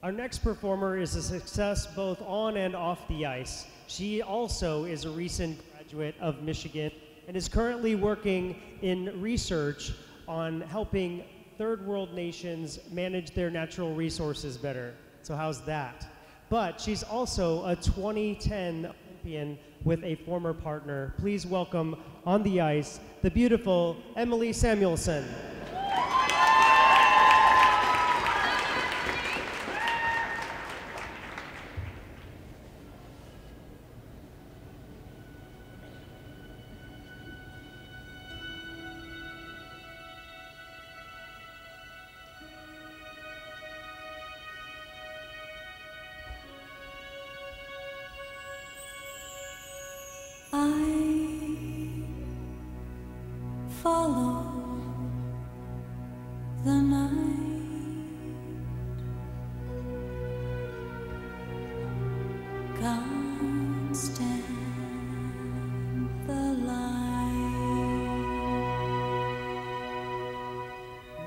Our next performer is a success both on and off the ice. She also is a recent graduate of Michigan and is currently working in research on helping third world nations manage their natural resources better. So, how's that? But she's also a 2010 Olympian with a former partner. Please welcome on the ice the beautiful Emily Samuelson. Follow the night, can't stand the light.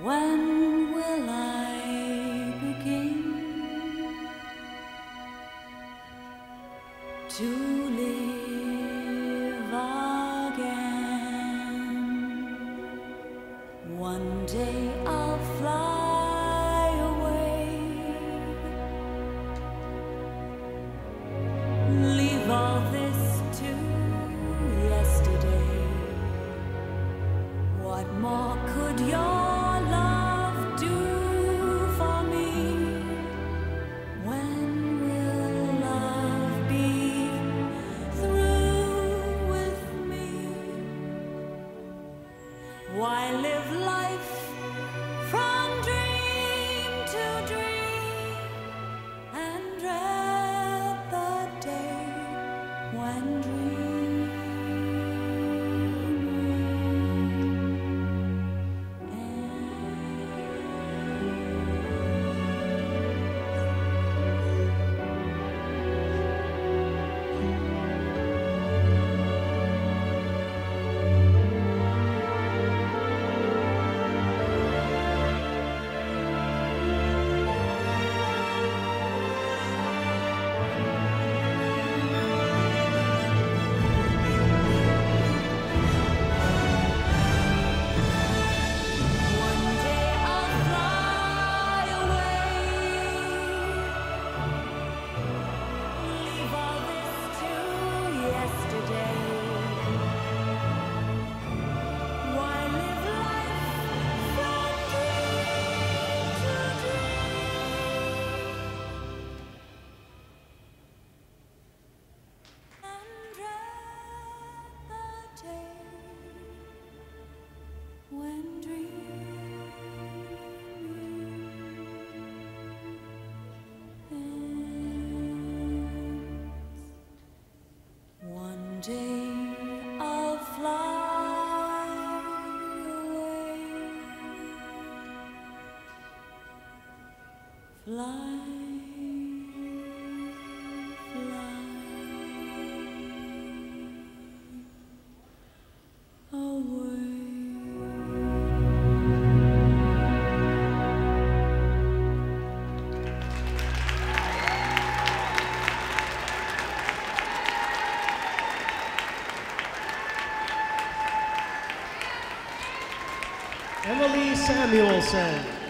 When will I begin to live One day I'll fly away, leave all this to yesterday. What more could your fly, fly away. Emily Samuelson.